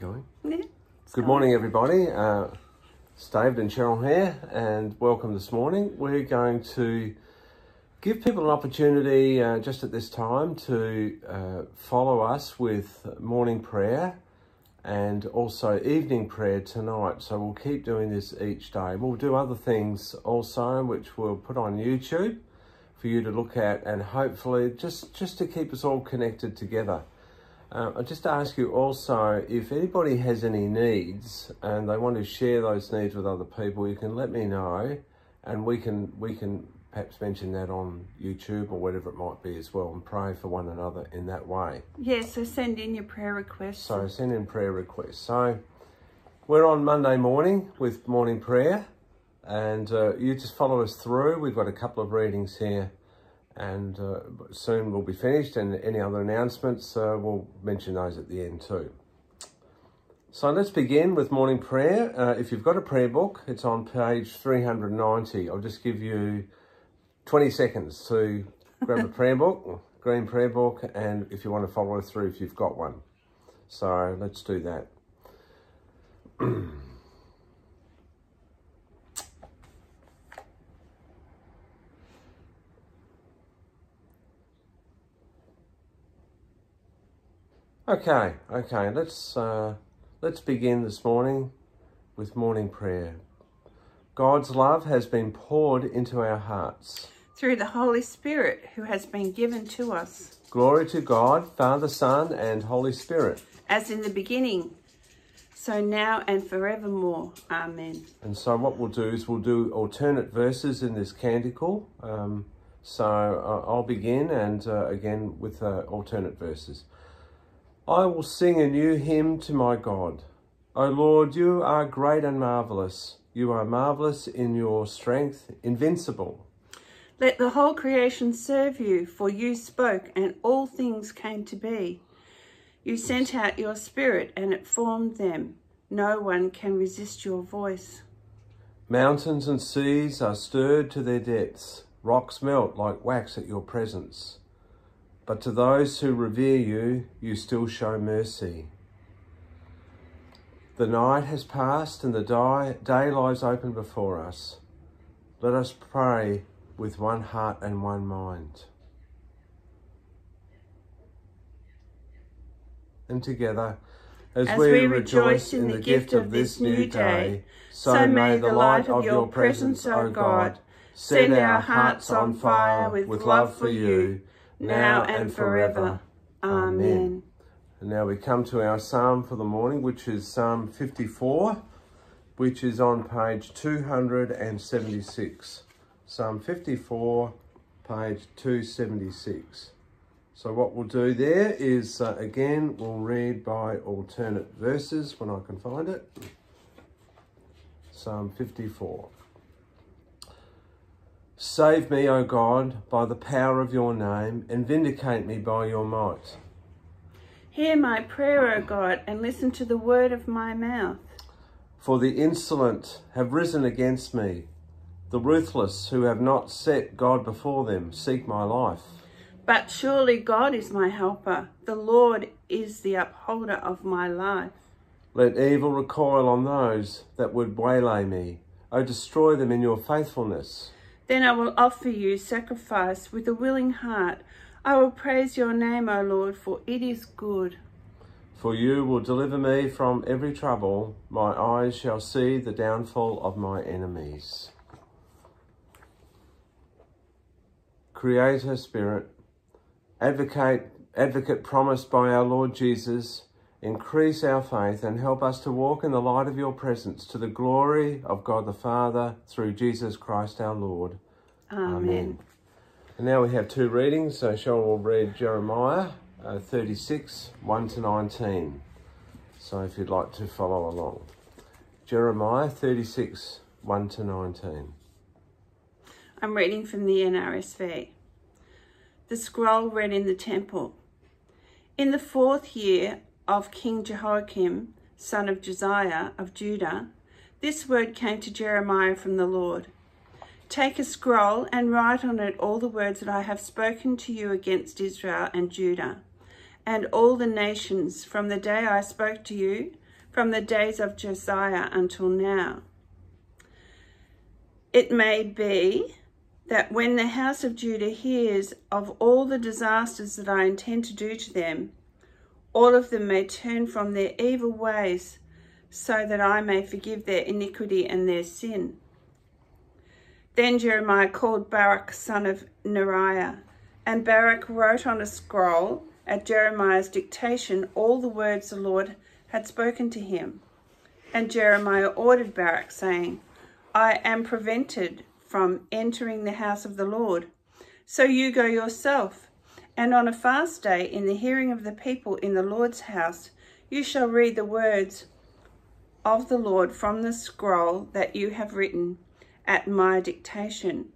Going. Yeah. Good morning, everybody. Uh, it's David and Cheryl here, and welcome this morning. We're going to give people an opportunity uh, just at this time to uh, follow us with morning prayer and also evening prayer tonight. So we'll keep doing this each day. We'll do other things also, which we'll put on YouTube for you to look at, and hopefully just just to keep us all connected together. Uh, I just ask you also if anybody has any needs and they want to share those needs with other people, you can let me know, and we can we can perhaps mention that on YouTube or whatever it might be as well, and pray for one another in that way. Yeah, so send in your prayer requests. So send in prayer requests. So we're on Monday morning with morning prayer, and uh, you just follow us through. We've got a couple of readings here and uh, soon we'll be finished and any other announcements uh, we'll mention those at the end too. So let's begin with morning prayer. Uh, if you've got a prayer book it's on page 390 i'll just give you 20 seconds to grab a prayer book green prayer book and if you want to follow through if you've got one. So let's do that Okay, okay, let's uh, let's begin this morning with morning prayer. God's love has been poured into our hearts. Through the Holy Spirit who has been given to us. Glory to God, Father, Son, and Holy Spirit. As in the beginning, so now and forevermore. Amen. And so what we'll do is we'll do alternate verses in this canticle. Um, so uh, I'll begin and uh, again with uh, alternate verses. I will sing a new hymn to my God. O Lord, you are great and marvellous. You are marvellous in your strength, invincible. Let the whole creation serve you, for you spoke and all things came to be. You sent out your spirit and it formed them. No one can resist your voice. Mountains and seas are stirred to their depths. Rocks melt like wax at your presence. But to those who revere you, you still show mercy. The night has passed and the day lies open before us. Let us pray with one heart and one mind. And together, as, As we, we rejoice in the gift of this new day, so may the light of your presence, O God, set our hearts on fire with love for you, now and forever. Amen. And now we come to our psalm for the morning, which is Psalm 54, which is on page 276. Psalm 54, page 276. So what we'll do there is, uh, again, we'll read by alternate verses when I can find it. Psalm 54. Save me, O God, by the power of your name, and vindicate me by your might. Hear my prayer, O God, and listen to the word of my mouth. For the insolent have risen against me. The ruthless who have not set God before them seek my life. But surely God is my helper. The Lord is the upholder of my life. Let evil recoil on those that would waylay me. O destroy them in your faithfulness. Then I will offer you sacrifice with a willing heart. I will praise your name, O Lord, for it is good. For you will deliver me from every trouble. My eyes shall see the downfall of my enemies. Creator Spirit, advocate, advocate promised by our Lord Jesus, increase our faith and help us to walk in the light of your presence to the glory of God the Father through Jesus Christ our Lord. Amen. Amen. And now we have two readings. So Cheryl will read Jeremiah uh, 36, 1 to 19. So if you'd like to follow along. Jeremiah 36, 1 to 19. I'm reading from the NRSV. The scroll read in the temple. In the fourth year of King Jehoiakim, son of Josiah of Judah, this word came to Jeremiah from the Lord. Take a scroll and write on it all the words that I have spoken to you against Israel and Judah and all the nations from the day I spoke to you from the days of Josiah until now. It may be that when the house of Judah hears of all the disasters that I intend to do to them, all of them may turn from their evil ways so that I may forgive their iniquity and their sin. Then Jeremiah called Baruch, son of Neriah, and Baruch wrote on a scroll at Jeremiah's dictation all the words the Lord had spoken to him. And Jeremiah ordered Baruch, saying, I am prevented from entering the house of the Lord. So you go yourself, and on a fast day, in the hearing of the people in the Lord's house, you shall read the words of the Lord from the scroll that you have written at my dictation.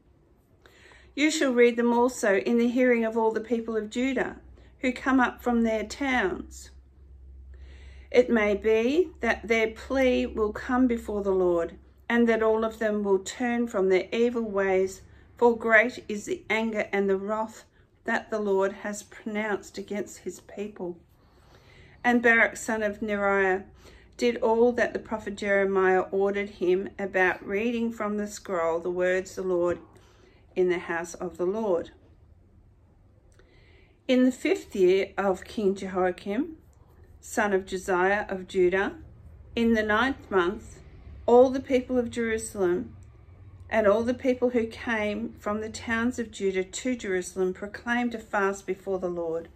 You shall read them also in the hearing of all the people of Judah, who come up from their towns. It may be that their plea will come before the Lord, and that all of them will turn from their evil ways, for great is the anger and the wrath that the Lord has pronounced against his people. And Baruch son of Neriah did all that the prophet Jeremiah ordered him about reading from the scroll the words of the Lord in the house of the Lord. In the fifth year of King Jehoiakim, son of Josiah of Judah, in the ninth month, all the people of Jerusalem and all the people who came from the towns of Judah to Jerusalem proclaimed a fast before the Lord.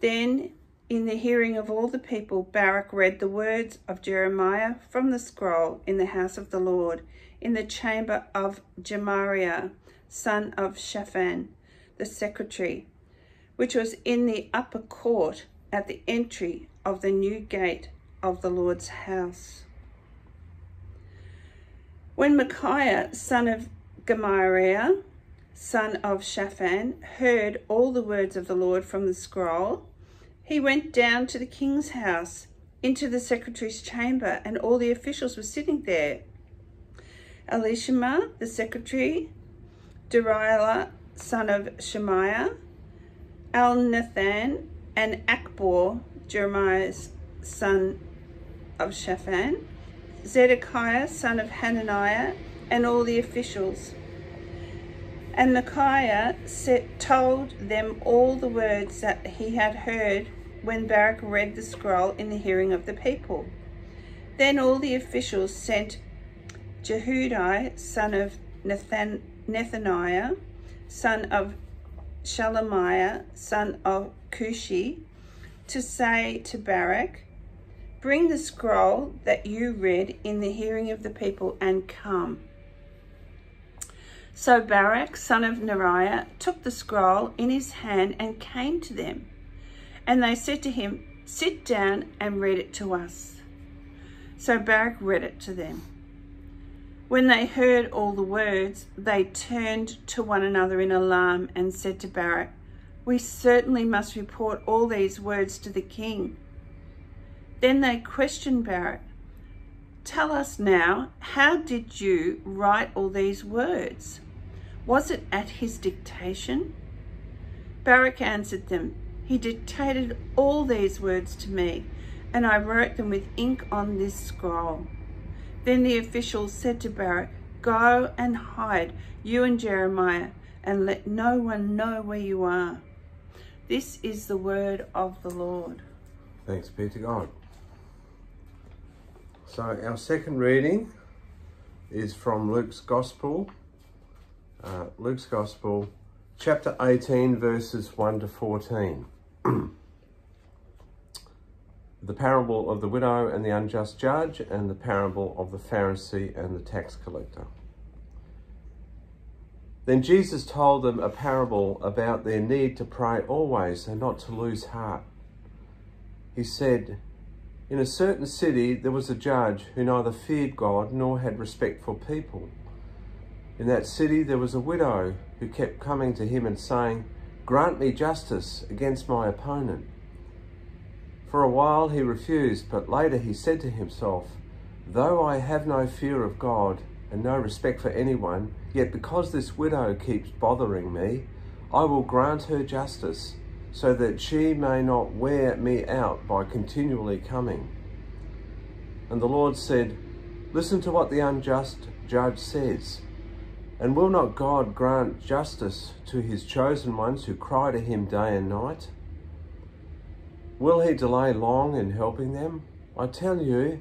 Then, in the hearing of all the people, Baruch read the words of Jeremiah from the scroll in the house of the Lord, in the chamber of Gemariah, son of Shaphan, the secretary, which was in the upper court at the entry of the new gate of the Lord's house. When Micaiah, son of Gemariah, son of Shaphan, heard all the words of the Lord from the scroll, he went down to the king's house, into the secretary's chamber, and all the officials were sitting there. Elishama, the secretary, Delaiah, son of Shemaiah, Elnathan, and Achbor, Jeremiah's son of Shaphan, Zedekiah, son of Hananiah, and all the officials. And Micaiah set, told them all the words that he had heard when Baruch read the scroll in the hearing of the people. Then all the officials sent Jehudi, son of Nathan, Nethaniah, son of Shelemiah, son of Cushi, to say to Baruch, Bring the scroll that you read in the hearing of the people and come. So Baruch, son of Neriah, took the scroll in his hand and came to them. And they said to him, Sit down and read it to us. So Baruch read it to them. When they heard all the words, they turned to one another in alarm and said to Baruch, We certainly must report all these words to the king. Then they questioned Baruch, Tell us now, how did you write all these words? Was it at his dictation? Baruch answered them, He dictated all these words to me, and I wrote them with ink on this scroll. Then the officials said to Baruch, Go and hide, you and Jeremiah, and let no one know where you are. This is the word of the Lord. Thanks be to God. So our second reading is from Luke's Gospel, uh, Luke's Gospel, chapter 18, verses 1 to 14. the parable of the widow and the unjust judge, and the parable of the Pharisee and the tax collector. Then Jesus told them a parable about their need to pray always and not to lose heart. He said, in a certain city there was a judge who neither feared God nor had respect for people. In that city there was a widow who kept coming to him and saying, Grant me justice against my opponent. For a while he refused, but later he said to himself, Though I have no fear of God and no respect for anyone, yet because this widow keeps bothering me, I will grant her justice so that she may not wear me out by continually coming. And the Lord said, Listen to what the unjust judge says. And will not God grant justice to his chosen ones who cry to him day and night? Will he delay long in helping them? I tell you,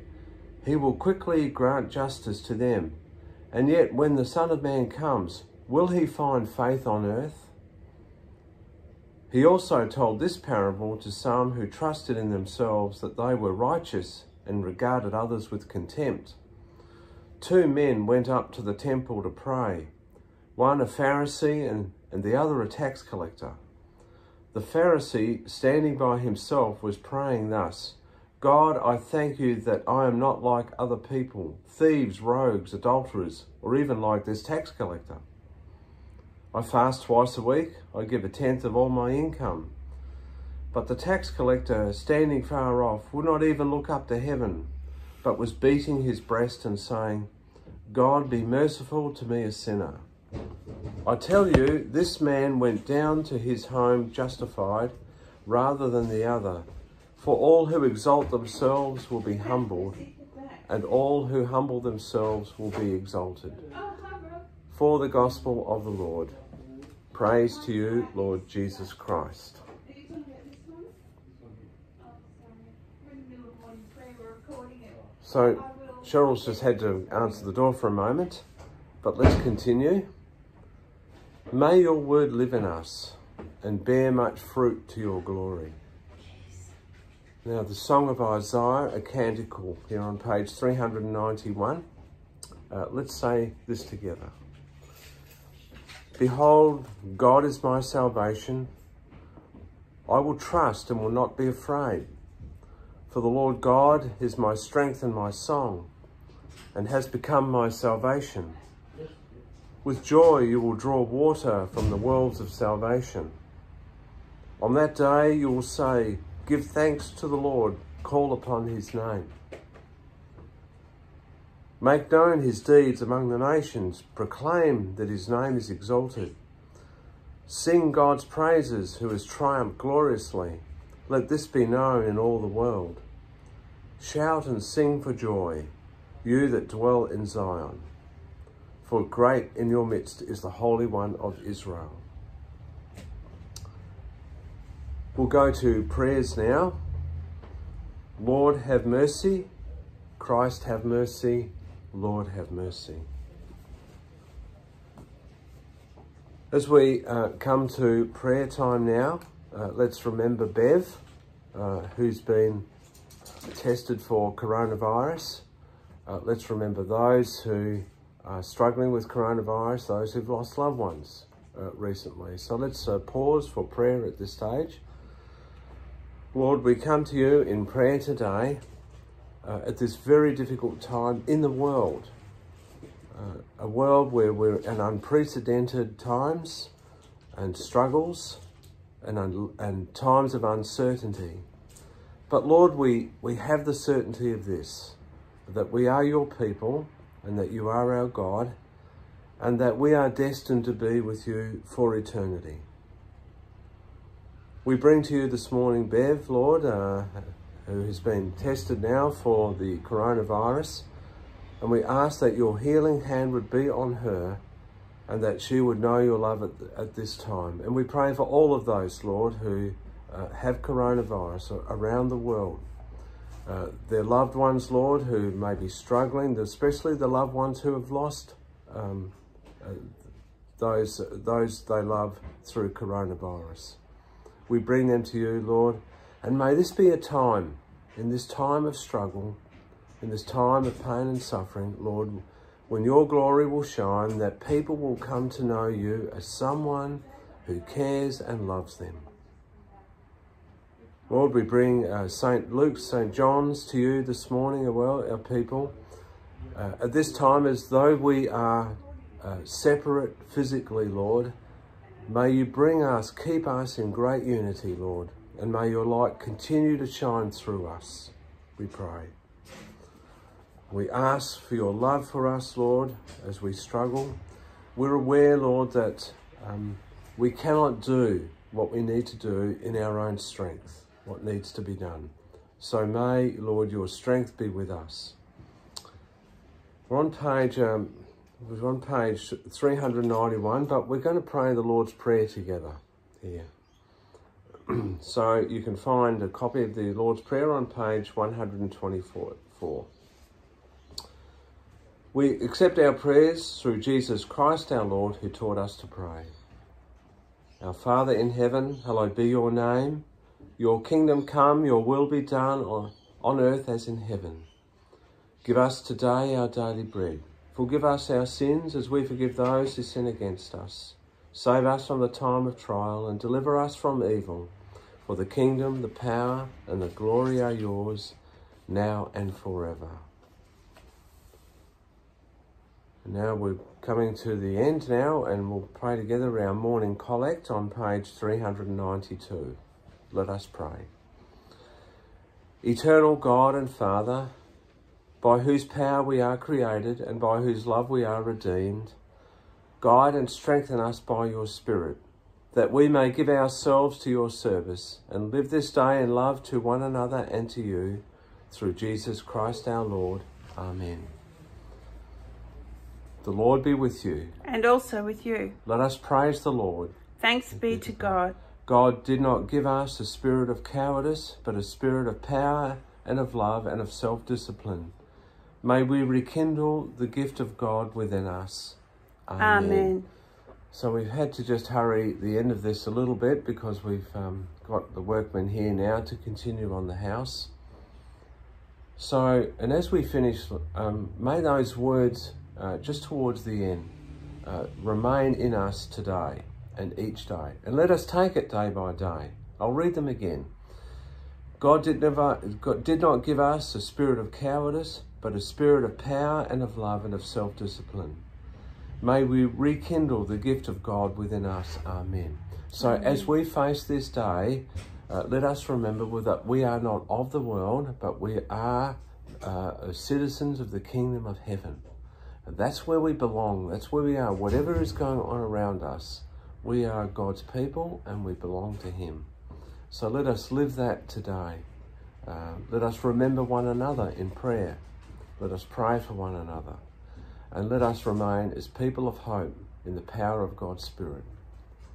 he will quickly grant justice to them. And yet, when the Son of Man comes, will he find faith on earth? He also told this parable to some who trusted in themselves that they were righteous and regarded others with contempt. Two men went up to the temple to pray, one a Pharisee and, and the other a tax collector. The Pharisee, standing by himself, was praying thus, God, I thank you that I am not like other people, thieves, rogues, adulterers, or even like this tax collector. I fast twice a week, I give a tenth of all my income. But the tax collector, standing far off, would not even look up to heaven, but was beating his breast and saying, God be merciful to me a sinner. I tell you, this man went down to his home justified rather than the other. For all who exalt themselves will be humbled, and all who humble themselves will be exalted. For the gospel of the Lord. Praise to you, Lord Jesus Christ. So, Cheryl's just had to answer the door for a moment, but let's continue. May your word live in us and bear much fruit to your glory. Now, the Song of Isaiah, a canticle here on page 391. Uh, let's say this together. Behold, God is my salvation. I will trust and will not be afraid. For the Lord God is my strength and my song, and has become my salvation. With joy you will draw water from the wells of salvation. On that day you will say, Give thanks to the Lord, call upon his name. Make known his deeds among the nations, proclaim that his name is exalted. Sing God's praises who has triumphed gloriously. Let this be known in all the world. Shout and sing for joy, you that dwell in Zion. For great in your midst is the Holy One of Israel. We'll go to prayers now. Lord, have mercy. Christ, have mercy. Lord, have mercy. As we uh, come to prayer time now, uh, let's remember Bev, uh, who's been tested for coronavirus. Uh, let's remember those who are struggling with coronavirus, those who've lost loved ones uh, recently. So let's uh, pause for prayer at this stage. Lord, we come to you in prayer today at this very difficult time in the world uh, a world where we're in unprecedented times and struggles and, and times of uncertainty. But Lord, we, we have the certainty of this, that we are your people and that you are our God and that we are destined to be with you for eternity. We bring to you this morning Bev, Lord, uh, who has been tested now for the coronavirus. And we ask that your healing hand would be on her and that she would know your love at, at this time. And we pray for all of those, Lord, who uh, have coronavirus around the world. Uh, their loved ones, Lord, who may be struggling, especially the loved ones who have lost um, uh, those, those they love through coronavirus. We bring them to you, Lord, and may this be a time, in this time of struggle, in this time of pain and suffering, Lord, when your glory will shine, that people will come to know you as someone who cares and loves them. Lord, we bring uh, St. Luke's, St. John's to you this morning well, our people. Uh, at this time, as though we are uh, separate physically, Lord, may you bring us, keep us in great unity, Lord, and may your light continue to shine through us, we pray. We ask for your love for us, Lord, as we struggle. We're aware, Lord, that um, we cannot do what we need to do in our own strength, what needs to be done. So may, Lord, your strength be with us. We're on page, um, we're on page 391, but we're going to pray the Lord's Prayer together here. so you can find a copy of the Lord's Prayer on page 124. We accept our prayers through Jesus Christ our Lord, who taught us to pray. Our Father in heaven, hallowed be your name. Your kingdom come, your will be done on, on earth as in heaven. Give us today our daily bread. Forgive us our sins as we forgive those who sin against us. Save us from the time of trial and deliver us from evil. For the kingdom, the power, and the glory are yours, now and forever. And now we're coming to the end now, and we'll pray together our morning collect on page 392. Let us pray. Eternal God and Father, by whose power we are created and by whose love we are redeemed, guide and strengthen us by your Spirit, that we may give ourselves to your service and live this day in love to one another and to you, through Jesus Christ our Lord. Amen. The Lord be with you. And also with you. Let us praise the Lord. Thanks be to God. God did not give us a spirit of cowardice, but a spirit of power and of love and of self-discipline. May we rekindle the gift of God within us. Amen. Amen. So we've had to just hurry the end of this a little bit because we've um, got the workmen here now to continue on the house. So, and as we finish, um, may those words uh, just towards the end, uh, remain in us today and each day. And let us take it day by day. I'll read them again. God did, never, God did not give us a spirit of cowardice, but a spirit of power and of love and of self-discipline. May we rekindle the gift of God within us. Amen. So as we face this day, uh, let us remember that we are not of the world, but we are uh, citizens of the kingdom of heaven. That's where we belong. That's where we are. Whatever is going on around us, we are God's people and we belong to Him. So let us live that today. Uh, let us remember one another in prayer. Let us pray for one another. And let us remain as people of hope in the power of God's Spirit.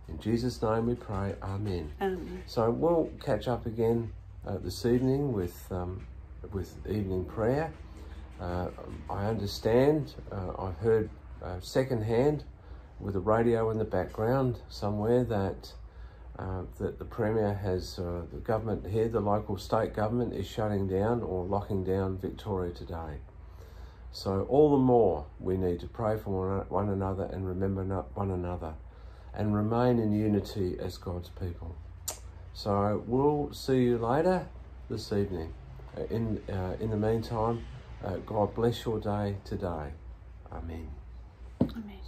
In Jesus' name we pray. Amen. Amen. So we'll catch up again uh, this evening with, um, with evening prayer. Uh, I understand, uh, I've heard uh, secondhand with a radio in the background somewhere that uh, that the Premier has, uh, the government here, the local state government is shutting down or locking down Victoria today. So all the more we need to pray for one another and remember one another and remain in unity as God's people. So we'll see you later this evening. Uh, in, in the meantime, uh, God bless your day today. Amen. Amen.